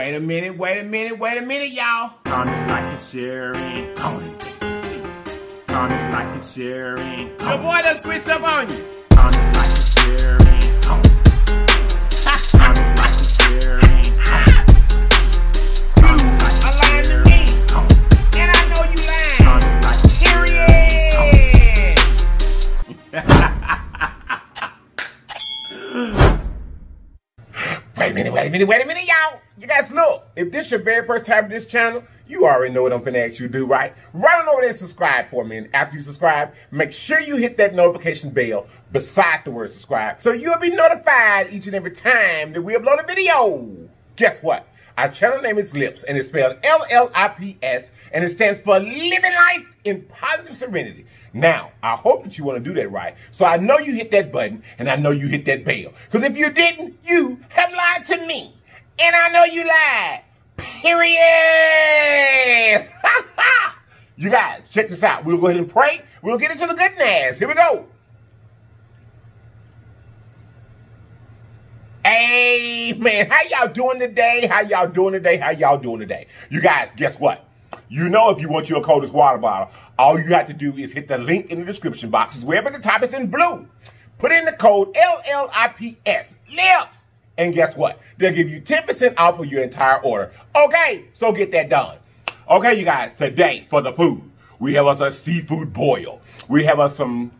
Wait a minute, wait a minute, wait a minute, y'all. Common like a Sherry Conan. Common like a Sherry Conan. Your boy done switched up on you. Common like a Sherry Conan. Yeah. Wait a minute, wait a minute, wait a minute, y'all. You guys look, if this your very first time to this channel, you already know what I'm finna ask you to do, right? Right on over there and subscribe for me. And after you subscribe, make sure you hit that notification bell beside the word subscribe so you'll be notified each and every time that we upload a video. Guess what? Our channel name is Lips, and it's spelled L-L-I-P-S, and it stands for Living Life in Positive Serenity. Now, I hope that you want to do that right. So I know you hit that button, and I know you hit that bell. Because if you didn't, you have lied to me. And I know you lied. Period. you guys, check this out. We'll go ahead and pray. We'll get into the goodness. Here we go. Amen. How y'all doing today? How y'all doing today? How y'all doing today? You guys, guess what? You know if you want your coldest water bottle, all you have to do is hit the link in the description box. It's way up at the top. It's in blue. Put in the code LLIPS, LIPS. And guess what? They'll give you 10% off of your entire order. Okay, so get that done. Okay, you guys, today for the food, we have us a seafood boil. We have us some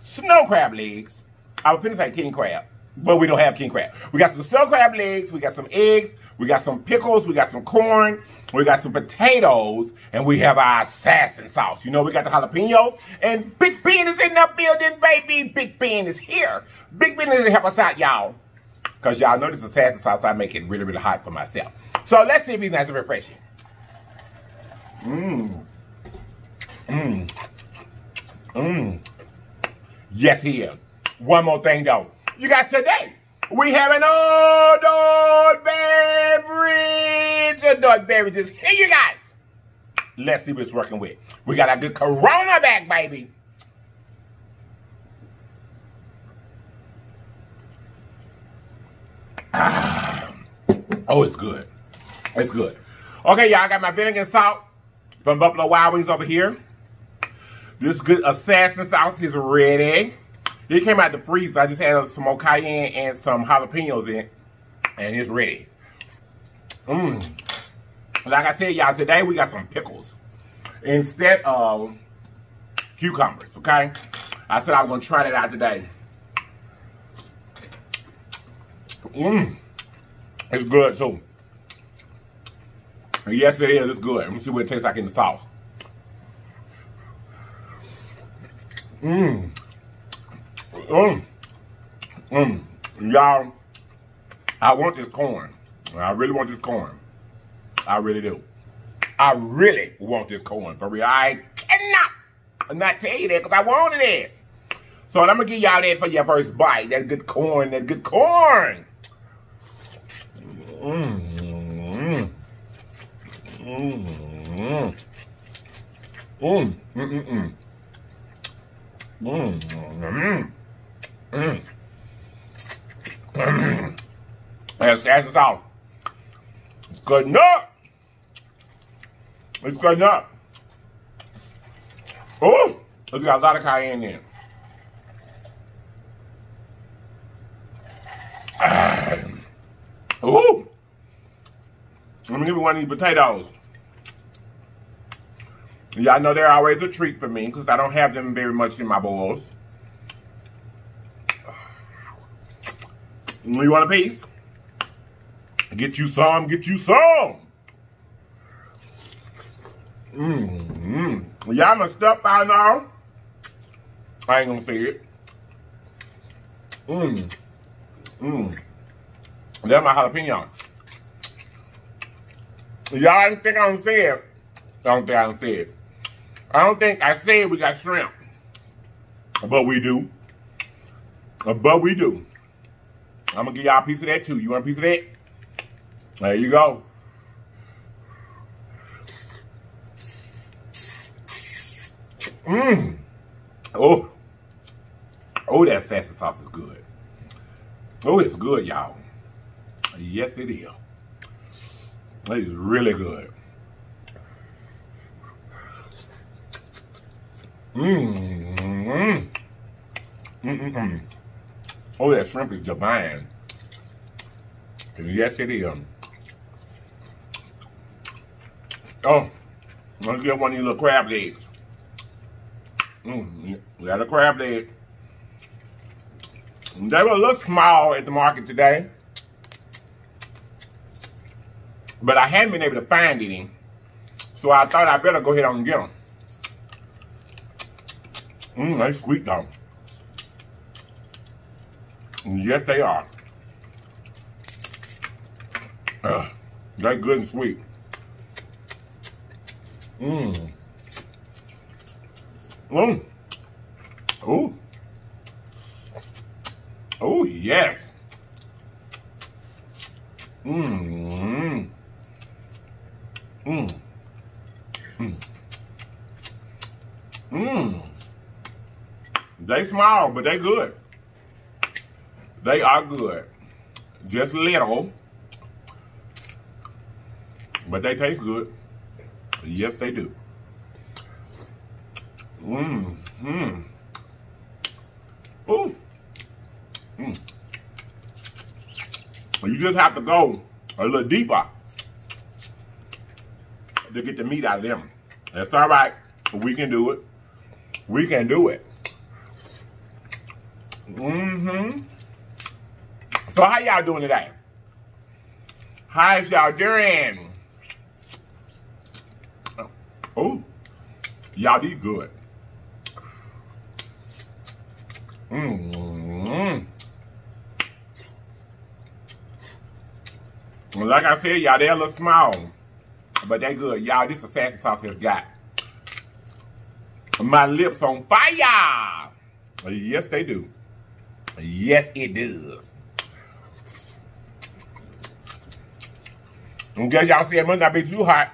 snow crab legs. I was finna say king crab, but we don't have king crab. We got some snow crab legs, we got some eggs, we got some pickles, we got some corn, we got some potatoes, and we have our assassin sauce. You know, we got the jalapenos, and Big Ben is in the building, baby. Big Ben is here. Big Ben is to help us out, y'all. Because y'all know this assassin sauce, I make it really, really hot for myself. So let's see if he's nice and refreshing. Mmm. Mmm. Mmm. Yes, he is. One more thing though. You guys, today we have an adult beverage. Adult beverages. Here you guys. Let's see what it's working with. We got a good Corona back, baby. Ah. Oh, it's good. It's good. Okay, y'all, I got my vinegar and salt from Buffalo Wild Wings over here. This good assassin sauce is ready. It came out the freezer. I just added some more cayenne and some jalapenos in it. And it's ready. Mmm. Like I said, y'all, today we got some pickles. Instead of cucumbers, okay? I said I was going to try that out today. Mmm. It's good, too. Yes, it is. It's good. Let me see what it tastes like in the sauce. Mmm. Mmm. Mmm. Y'all, I want this corn. I really want this corn. I really do. I really want this corn for real. I cannot not tell you that because I wanted it. So I'm gonna give y'all that for your first bite. That good corn. That good corn. Mmm. Mmm. Mmm. Mmm. Mmm. Mmm. Mmm. Mmm. That's that's all. It's good enough. It's good enough. Oh, it's got a lot of cayenne in. it. Ah. Ooh. Let me give you one of these potatoes. Y'all know they're always a treat for me because I don't have them very much in my bowls. You want a piece? Get you some, get you some. Mmm, mmm. Y'all my stuff by now. I ain't gonna say it. Mmm, mmm. That's my jalapeno. Y'all didn't think I don't say it. I don't think I don't say it. I don't think I said we got shrimp. But we do. But we do. I'm gonna give y'all a piece of that too. You want a piece of that? There you go. Mmm. Oh. Oh, that sassy sauce is good. Oh, it's good, y'all. Yes, it is. It is really good. Mmm. Mmm. Mmm. Mm. Oh, that shrimp is divine. And yes, it is. Oh, let's get one of these little crab legs. Mmm. Got a crab leg. They were a little small at the market today. But I hadn't been able to find any. So I thought I better go ahead and get them. Mmm, they sweet though. Yes, they are. Uh, they're good and sweet. Mmm. Mmm. Ooh. Oh, yes. Mmm. Mmm. Mmm. Mmm. They small, but they good. They are good. Just little. But they taste good. Yes, they do. Mmm. Mmm. Ooh. Mmm. You just have to go a little deeper to get the meat out of them. That's all right. We can do it. We can do it. Mm-hmm. So how y'all doing today? How's y'all doing? Oh, y'all did good. Mm-hmm. Like I said, y'all, they're a little small, but they good. Y'all, this assassin sauce has got my lips on fire. Yes, they do. Yes, it does. And guess y'all it must not be too hot.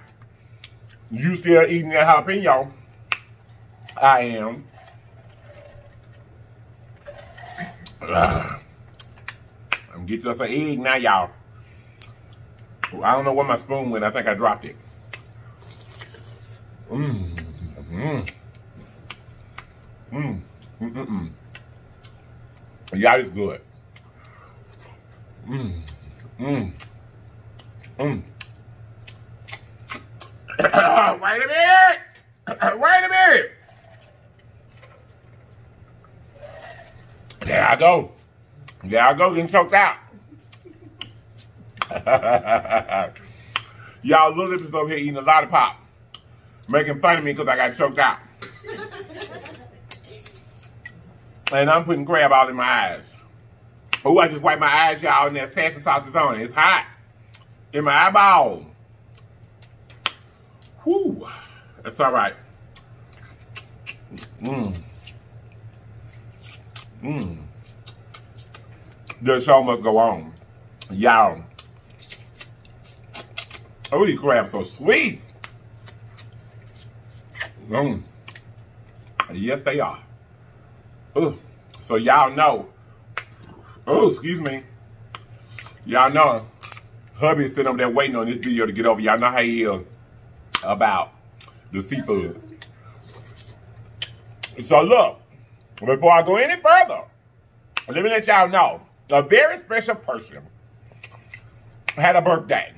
You still eating that jalapeno. I am. Uh, I'm get us an egg now, y'all. I don't know where my spoon went. I think I dropped it. Mmm. Mmm. Mmm. Mmm. Mmm. Y'all is good. Mmm. Mmm. Mmm. Wait a minute. Wait a minute. There I go. There I go getting choked out. Y'all little lips over here eating a lot of pop. Making fun of me because I got choked out. and I'm putting crab all in my eyes. Oh, I just wiped my eyes, y'all, and that sassy sauce is on it. It's hot. In my eyeball. Whew. That's all right. Mmm. Mmm. The show must go on. Y'all. Oh, these crabs so sweet. Mmm. Yes, they are. Ooh. So y'all know. Oh, excuse me. Y'all know. Hubby's sitting over there waiting on this video to get over. Y'all know how he is about the seafood. So look, before I go any further, let me let y'all know a very special person had a birthday.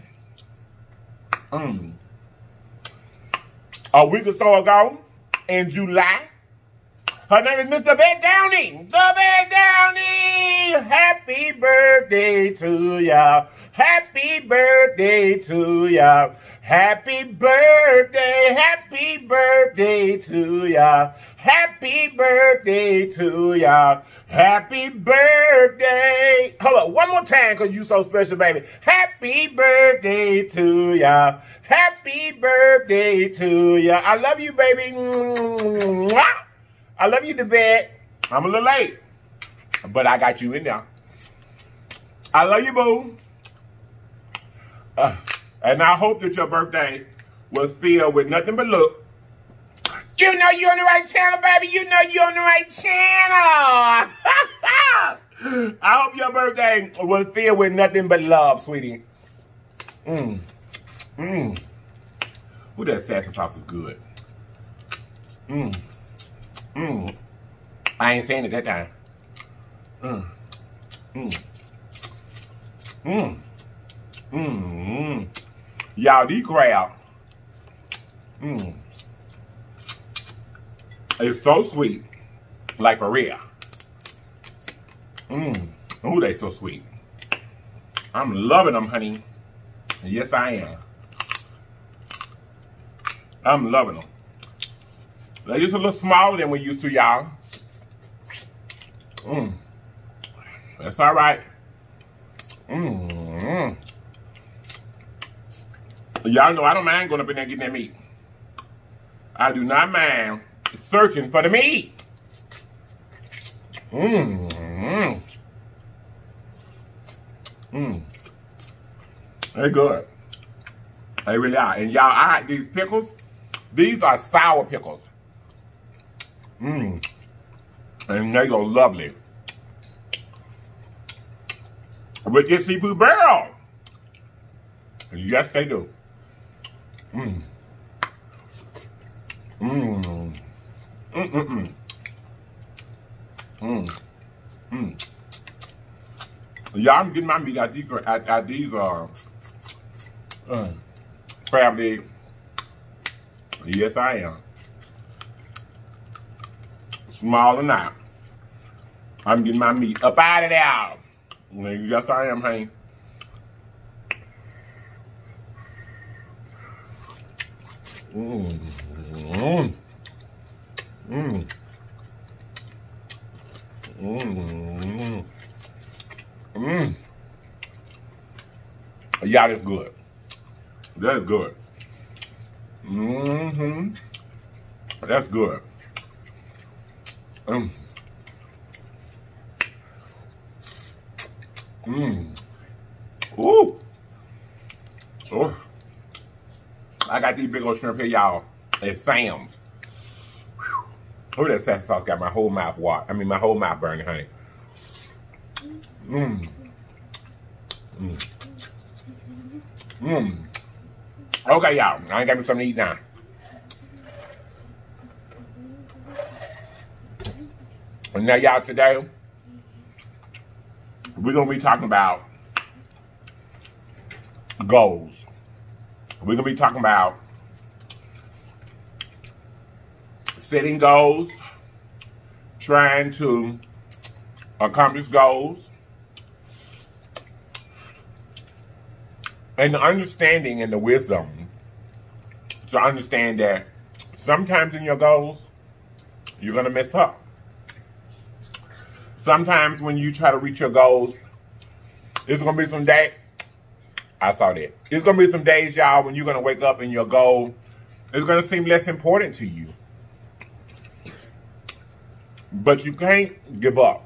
Mm. A week or so ago, in July, her name is Mr. Ben Downey. The Ben Downey. Happy birthday to ya. Happy birthday to ya. Happy birthday, happy birthday to ya. Happy birthday to ya. Happy birthday. Hold up, one more time because you so special, baby. Happy birthday to ya. Happy birthday to ya. I love you, baby. Mwah. I love you, Devette. I'm a little late, but I got you in there. I love you, boo. Uh, and I hope that your birthday was filled with nothing but love. You know you're on the right channel, baby. You know you're on the right channel. I hope your birthday was filled with nothing but love, sweetie. Mmm. Mmm. Ooh, that sassy sauce is good. Mmm. Mmm. I ain't saying it that time. Mmm. Mmm. Mmm. Mmm. Y'all, these crab. Mmm. It's so sweet. Like real. Mmm. Ooh, they so sweet. I'm loving them, honey. Yes, I am. I'm loving them. They're just a little smaller than we used to, y'all. Mmm. That's all right. Mmm. Mmm. Y'all know I don't mind going up in there getting that meat. I do not mind searching for the meat. Mmm. Mmm. Mmm. They're good. They really are. And y'all, I like these pickles. These are sour pickles. Mmm. And they go lovely. With this seafood barrel. Yes, they do. Mmm. Mmm. Mmm. Mmm. Mmm. Yeah, I'm getting my meat at these uh, at, at these uh, uh crab leg. Yes, I am. Small or not, I'm getting my meat up out of there. Yes, I am, honey. Mmm. Mmm. Mmm. Mmm. Mmm. Yeah, that's good. That's good. Mm-hmm. That's good. Mm. Mmm. Ooh. Oh. I got these big old shrimp here, y'all. It's Sam's. Oh, that sassy sauce got my whole mouth water. I mean, my whole mouth burning, honey. Mmm. Mmm. Mmm. Okay, y'all. I ain't got me something to eat now. And now, y'all, today, we're going to be talking about goals. We're going to be talking about setting goals, trying to accomplish goals, and the understanding and the wisdom to understand that sometimes in your goals, you're going to mess up. Sometimes when you try to reach your goals, it's going to be some day. I saw that. It's going to be some days, y'all, when you're going to wake up and your goal is going to seem less important to you. But you can't give up.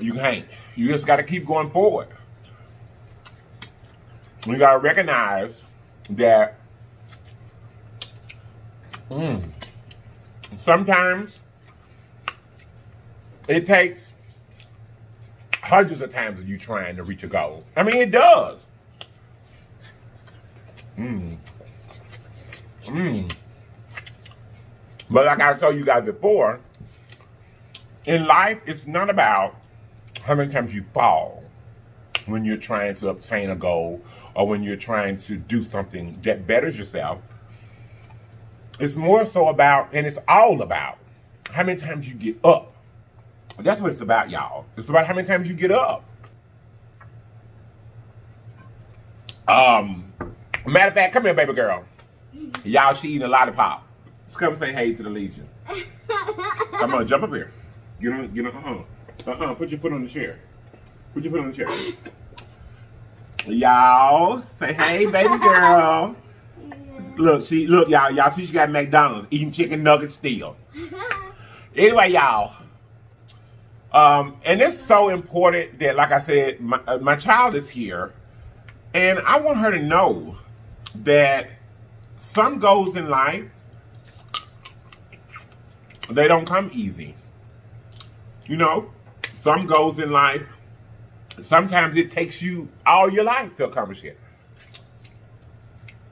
You can't. You just got to keep going forward You gotta recognize that mm, sometimes it takes hundreds of times of you trying to reach a goal. I mean, it does. Mm. Mm. But like I told you guys before, in life, it's not about how many times you fall when you're trying to obtain a goal or when you're trying to do something that betters yourself. It's more so about, and it's all about, how many times you get up. That's what it's about, y'all. It's about how many times you get up. Um, matter of fact, come here, baby girl. Y'all, she eating a lollipop. Let's come say hey to the Legion. come on, jump up here. Get on, get on, uh-uh. Uh-uh, put your foot on the chair. Put your foot on the chair. Y'all, say hey, baby girl. Look, she look, y'all, y'all see she got McDonald's eating chicken nuggets still. anyway, y'all. Um, and it's so important that, like I said, my, uh, my child is here, and I want her to know that some goals in life they don't come easy. You know, some goals in life Sometimes it takes you all your life to accomplish it.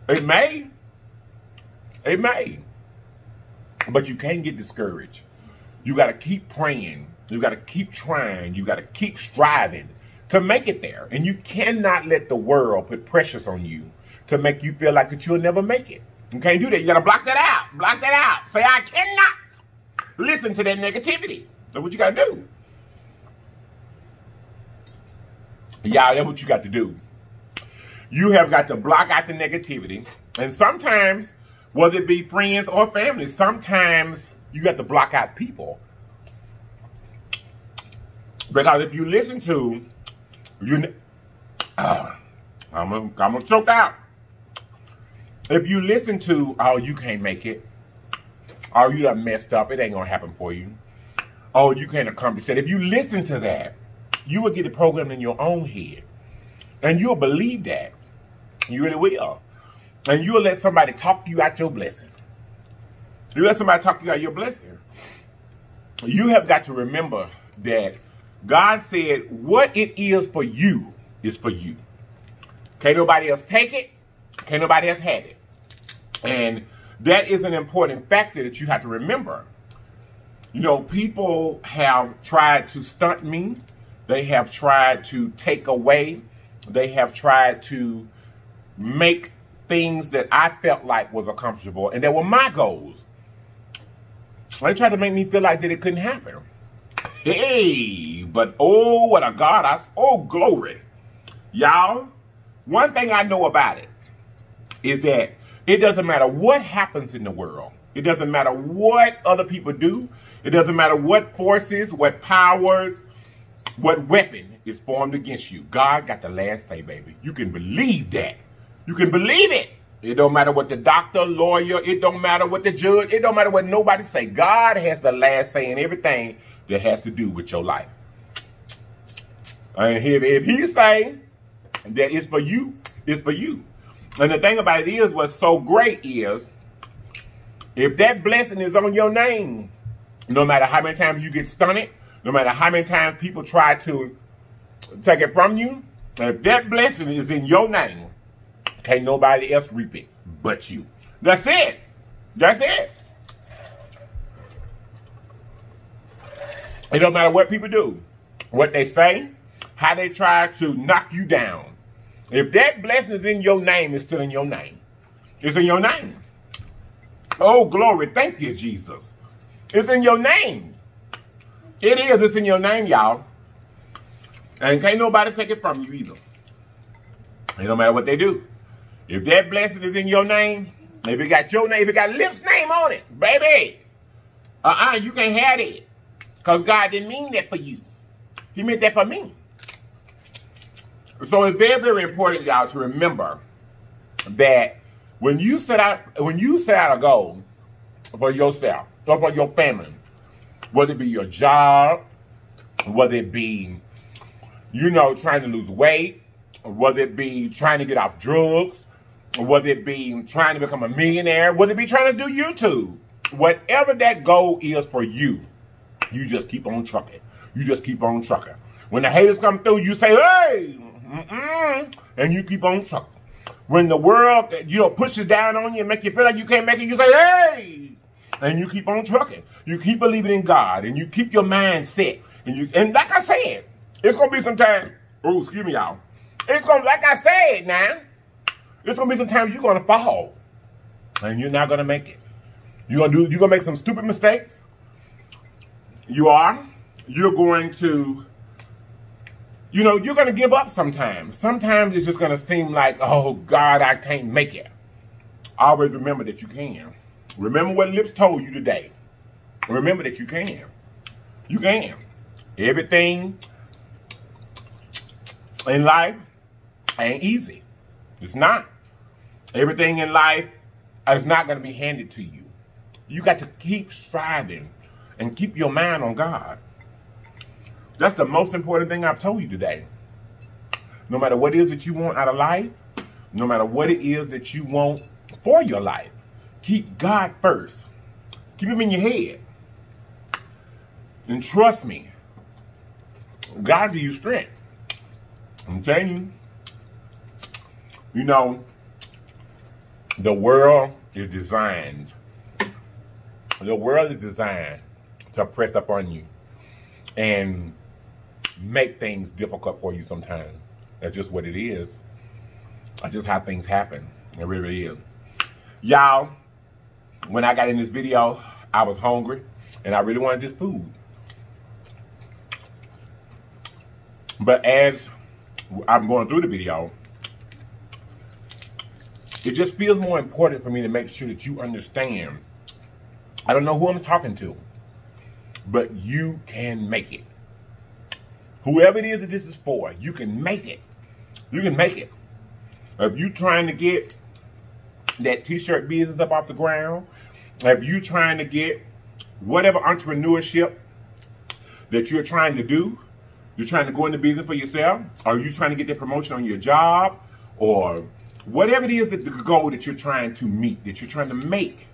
It may. It may. But you can't get discouraged. You got to keep praying. You got to keep trying. You got to keep striving to make it there. And you cannot let the world put pressures on you to make you feel like that you'll never make it. You can't do that. You got to block that out. Block that out. Say, I cannot listen to that negativity. That's what you got to do. Y'all, that's what you got to do. You have got to block out the negativity. And sometimes, whether it be friends or family, sometimes you got to block out people. Because if you listen to, you, uh, I'm gonna choke out. If you listen to, oh, you can't make it. Oh, you done messed up. It ain't gonna happen for you. Oh, you can't accomplish that. If you listen to that, you will get it programmed in your own head. And you'll believe that. You really will. And you'll let somebody talk you out your blessing. You let somebody talk you out your blessing. You have got to remember that God said what it is for you is for you. Can't nobody else take it. Can't nobody else have it. And that is an important factor that you have to remember. You know, people have tried to stunt me. They have tried to take away. They have tried to make things that I felt like was accomplishable and that were my goals. They tried to make me feel like that it couldn't happen. Hey, but oh, what a God. I, oh, glory. Y'all, one thing I know about it is that it doesn't matter what happens in the world. It doesn't matter what other people do. It doesn't matter what forces, what powers, what weapon is formed against you. God got the last say, baby. You can believe that. You can believe it. It don't matter what the doctor, lawyer, it don't matter what the judge, it don't matter what nobody say. God has the last say in everything that has to do with your life. And if, if he say that it's for you, it's for you. And the thing about it is, what's so great is, if that blessing is on your name, no matter how many times you get stunted, no matter how many times people try to take it from you, if that blessing is in your name, can't nobody else reap it but you. That's it. That's it. It don't matter what people do, what they say, how they try to knock you down. If that blessing is in your name, it's still in your name. It's in your name. Oh, glory. Thank you, Jesus. It's in your name. It is. It's in your name, y'all. And can't nobody take it from you either. It don't matter what they do. If that blessing is in your name, if it got your name, if it got Lip's name on it, baby, uh-uh, you can't have it. Because God didn't mean that for you. He meant that for me. So it's very, very important, y'all, to remember that when you set out when you set out a goal for yourself or for your family, whether it be your job, whether it be, you know, trying to lose weight, whether it be trying to get off drugs, whether it be trying to become a millionaire, whether it be trying to do YouTube, whatever that goal is for you, you just keep on trucking. You just keep on trucking. When the haters come through, you say, hey, mm-mm, and you keep on trucking. When the world, you know, pushes down on you and make you feel like you can't make it, you say, hey, and you keep on trucking. You keep believing in God, and you keep your mind set. And you, and like I said, it's gonna be some time. Oh, excuse me, y'all. It's gonna, like I said, now, it's gonna be some times you're gonna fall, and you're not gonna make it. You're gonna do, you're gonna make some stupid mistakes. You are. You're going to, you know, you're going to give up sometimes. Sometimes it's just going to seem like, oh, God, I can't make it. Always remember that you can. Remember what Lips told you today. Remember that you can. You can. Everything in life ain't easy. It's not. Everything in life is not going to be handed to you. You got to keep striving and keep your mind on God. That's the most important thing I've told you today. No matter what it is that you want out of life, no matter what it is that you want for your life, keep God first. Keep him in your head. And trust me, God give you strength. I'm telling you, you know, The world is designed. The world is designed to press upon you and make things difficult for you sometimes. That's just what it is. That's just how things happen. It really is. Y'all, when I got in this video, I was hungry and I really wanted this food. But as I'm going through the video, it just feels more important for me to make sure that you understand. I don't know who I'm talking to, but you can make it. Whoever it is that this is for, you can make it. You can make it. If you're trying to get that t-shirt business up off the ground, if you're trying to get whatever entrepreneurship that you're trying to do, you're trying to go into business for yourself, or you trying to get that promotion on your job, or whatever it is that the goal that you're trying to meet, that you're trying to make,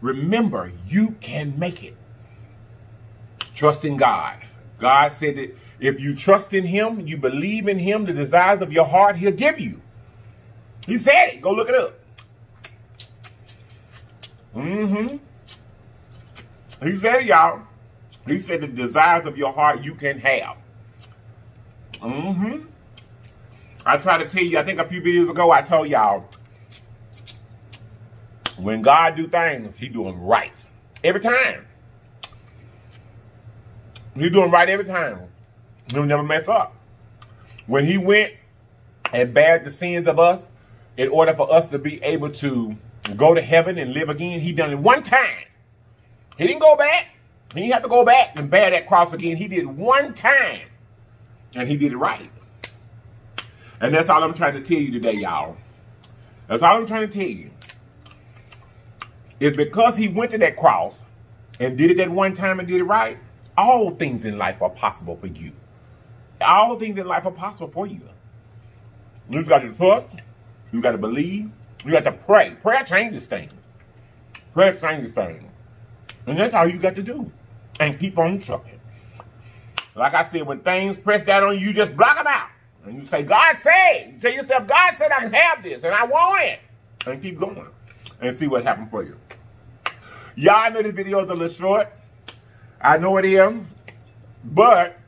remember you can make it. Trust in God. God said that if you trust in Him, you believe in Him, the desires of your heart, He'll give you. He said it. Go look it up. Mm-hmm. He said it, y'all. He said the desires of your heart you can have. Mm-hmm. I try to tell you, I think a few videos ago I told y'all, when God do things, he do them right. Every time. He do them right every time. He'll never mess up. When he went and bared the sins of us, in order for us to be able to go to heaven and live again, he done it one time. He didn't go back. He didn't have to go back and bear that cross again. He did one time. And he did it right. And that's all I'm trying to tell you today, y'all. That's all I'm trying to tell you. It's because he went to that cross and did it that one time and did it right, all things in life are possible for you. All things in life are possible for you. You got to trust. You got to believe. You got to pray. Prayer changes things. Prayer changes things. And that's all you got to do. And keep on trucking. Like I said, when things press down on you, you just block them out. And you say, God said. You tell yourself, God said I can have this and I want it. And keep going. And see what happens for you. Y'all know this video is a little short. I know it is. But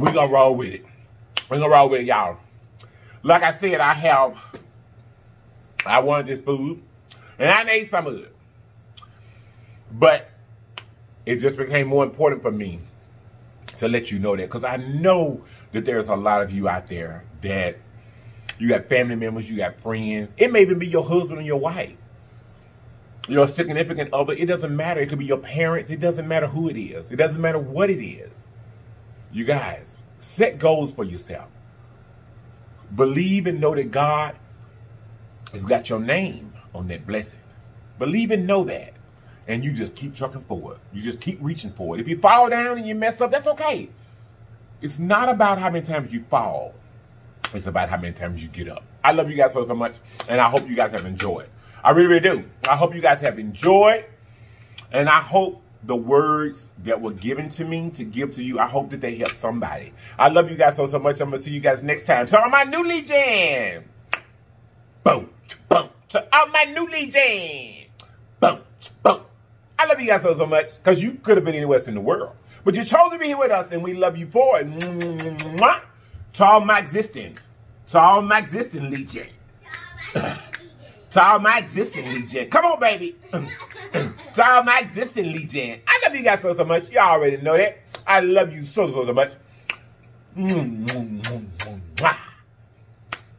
we gonna roll with it. we gonna roll with it, y'all. Like I said, I have I wanted this food. And I ate some of it. But it just became more important for me to let you know that. Because I know that there's a lot of you out there that you got family members, you got friends. It may even be your husband and your wife. Your significant other. It doesn't matter. It could be your parents. It doesn't matter who it is. It doesn't matter what it is. You guys, set goals for yourself. Believe and know that God has got your name on that blessing. Believe and know that. And you just keep trucking forward. You just keep reaching forward. If you fall down and you mess up, that's okay. It's not about how many times you fall. It's about how many times you get up. I love you guys so, so much. And I hope you guys have enjoyed. I really, really do. I hope you guys have enjoyed. And I hope the words that were given to me to give to you, I hope that they help somebody. I love you guys so, so much. I'm going to see you guys next time. So on my new Legion. Boom, boom. So on my new Legion. Boom, boom. I love you guys so, so much because you could have been anywhere else in the world. But you chose to be here with us and we love you for it. Mwah. To all my existing. To all my existing Legion. to all my existing Legion. Come on, baby. all my existing Legion. I love you guys so, so much. Y'all already know that. I love you so, so, so much.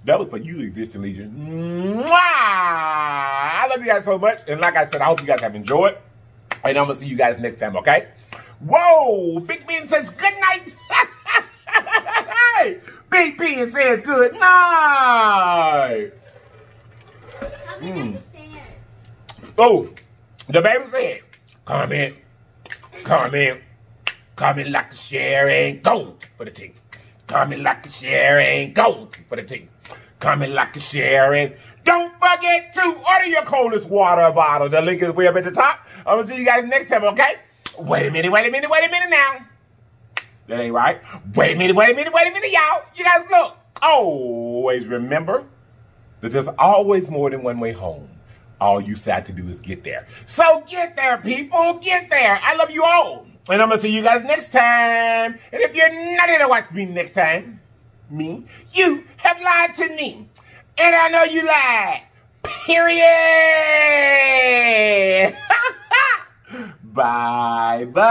That was for you, existing Legion. I love you guys so much. And like I said, I hope you guys have enjoyed. And I'm going to see you guys next time, okay? Whoa! Big Ben says good night. Big Ben says good night. Mm. Oh, the baby said, comment, comment, comment, like, share, and go for the team. Comment, like, share, and go for the team. Comment, like, share, and don't forget to order your coldest water bottle. The link is way up at the top. I'm to see you guys next time, okay? Wait a minute, wait a minute, wait a minute now. That ain't right. Wait a minute, wait a minute, wait a minute, y'all. You guys look. Always remember that there's always more than one way home. All you have to do is get there. So get there, people. Get there. I love you all. And I'm going to see you guys next time. And if you're not going to watch me next time, me, you have lied to me. And I know you lied. Period. bye bye.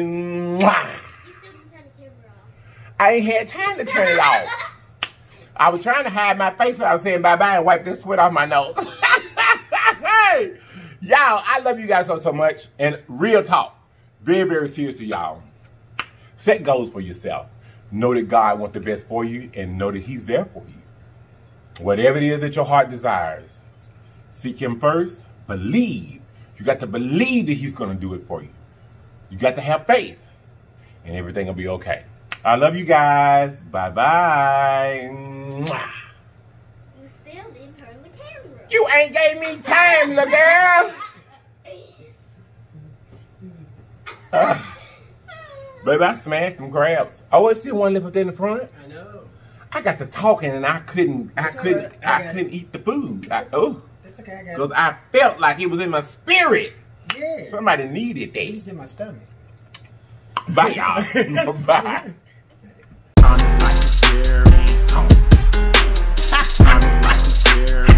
Mwah. You still can turn the camera off. I ain't had time to turn it off. I was trying to hide my face when I was saying bye bye and wipe this sweat off my nose. hey, y'all, I love you guys so, so much. And real talk, very, very seriously, y'all. Set goals for yourself. Know that God wants the best for you and know that He's there for you. Whatever it is that your heart desires, seek Him first. Believe. You got to believe that He's going to do it for you. You got to have faith, and everything will be okay. I love you guys. Bye bye. Mwah. You still didn't turn the camera. You ain't gave me time, little girl. Uh, baby, I smashed them crabs. Oh, it's still one left up there in the front. I know. I got to talking and I couldn't. I It's all couldn't. right. I I couldn't eat the food. I, oh, It's okay. I got because I felt like it was in my spirit. Yeah. Somebody needed It's this. in my stomach. Bye, y'all. Bye. Sounded like a fairy. Sounded like a fairy.